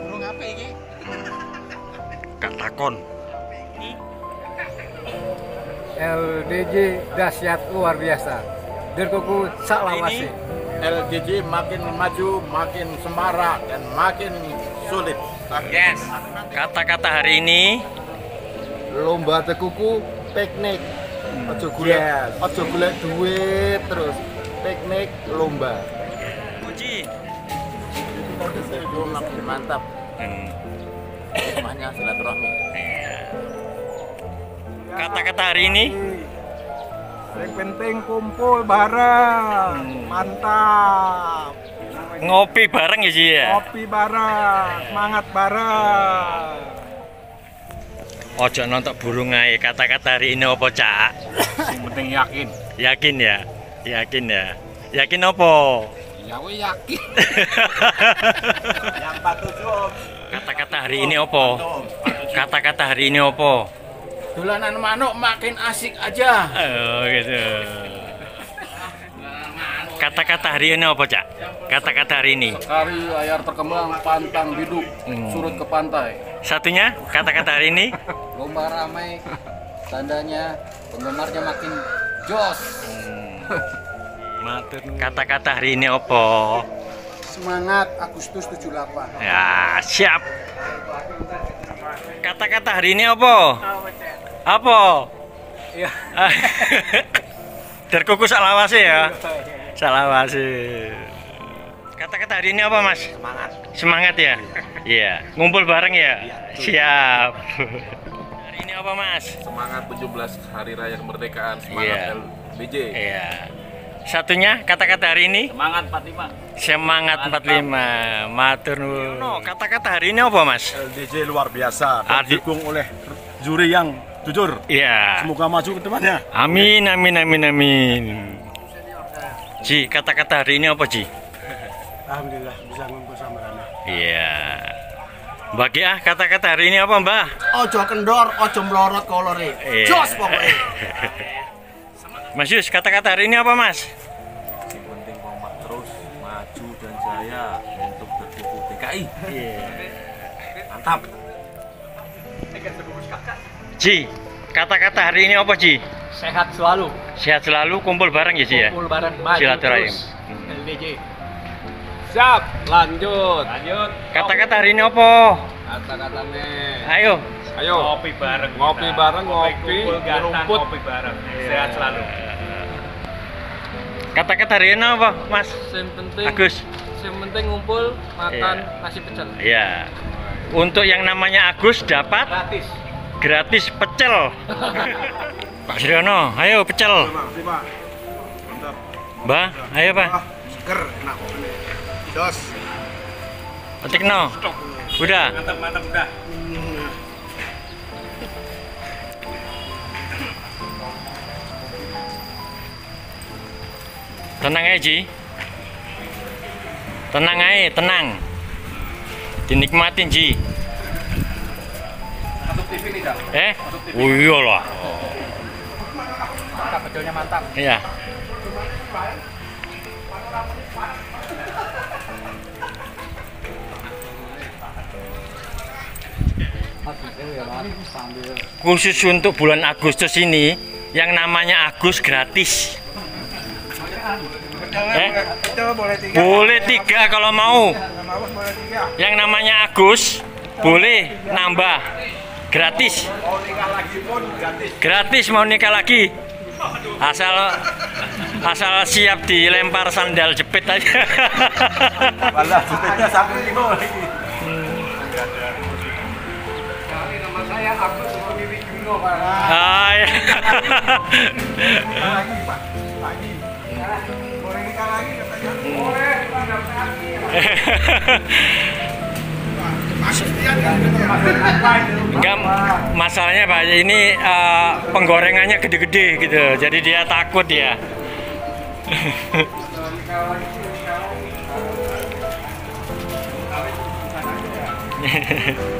Burung apa ini? Gak takon. LDJ dahsyat luar biasa. Derkuku sak lawase. LDJ makin maju, makin semarak dan makin sulit. Yes. Kata-kata hari ini Lomba tekuku piknik. Ojo golek, Yes. ojo golek duit terus. Piknik lomba. Puji. Itu mantap. Hmm. Semuanya silaturahmi. Kata-kata hari ini Yang penting kumpul bareng. Mantap. ngopi bareng ya sih ya. Kopi bareng, semangat bareng. Ojo nonton burung ae. Kata-kata hari ini apa cak? Yang penting yakin. Yakin ya? Yakin ya? Yakin apa? Ya we yakin. Yang patuh Kata-kata hari ini apa? Kata-kata hari ini apa? Dolanan manuk makin asik aja. Oh gitu. Kata-kata hari ini apa cak? Kata-kata hari ini. Kari layar terkembang pantang biduk Hmm. surut ke pantai. Satunya kata-kata hari ini. Lomba ramai tandanya penggemarnya makin jos. Matur. Kata-kata hari ini apa? Semangat Agustus 78. Ya siap. Kata-kata hari ini apa? Apa? Ya. Terkuku salawase ya. Salawase. Kata-kata hari ini apa mas? Semangat. Semangat ya? Iya. Ngumpul bareng ya? Siap. Ini apa mas? semangat 17 hari raya kemerdekaan semangat Iya. LBJ Iya. Satunya kata-kata hari ini? semangat 45 Semangat 45. Matur nuwun. No, kata-kata hari ini apa mas? LDJ luar biasa didukung oleh juri yang jujur. Iya. Semoga maju ke depannya. Amin, amin, amin, amin. Ji, kata-kata hari ini apa Ji? Alhamdulillah bisa ngumpul sama Rana. Iya. Bagi ah kata-kata hari ini apa Mbah? Ojo kendor, ojo melorot kolore. Iya. Jos pokoknya. Mas Yus, kata-kata hari ini apa Mas? yang penting kompak terus maju dan jaya untuk berkuku DKI Iya. mantap Ji, kata-kata hari ini apa Ji? Sehat selalu. Sehat selalu, kumpul bareng ya Ji ya? Kumpul bareng maju Silaturahim. terus. LDJ. Siap, lanjut. Lanjut. Kata-kata hari ini apa? Kata-katanya. Ayo. Ayo. Ngopi bareng. Ngopi bareng, ngopi, rumput. Ngopi bareng. Sehat selalu. Kata-kata hari ini apa, Mas? Yang penting, Agus. yang penting ngumpul makan Iya. nasi pecel. Iya. Untuk yang namanya Agus dapat Gratis. gratis pecel. Pak Siriono, ayo pecel. Mbah, ayo Pak. Seger, enak. Dos. Petik no. Udah. Mantap, mantap udah. Tenang aja Ji. Tenang aja, tenang. Dinikmatin Ji. Masuk TV nih, Dak. Eh? Oh iyalah. Mantap, mantap. Iya. Khusus untuk bulan Agustus ini, yang namanya Agus gratis. Eh? boleh tiga. Kalau mau. Yang namanya Agus boleh nambah gratis. Gratis. Mau nikah lagi. Asal asal siap dilempar sandal jepit aja. Saya Agus Wiwi Juno, Pak. Ah, ya. lagi, Pak. Lagi. Boleh nikah lagi katanya. Boleh, Pak. Dapat lagi. Enggak, masalahnya Pak, ini eh, penggorengannya gede-gede gitu. Jadi dia takut ya. nih.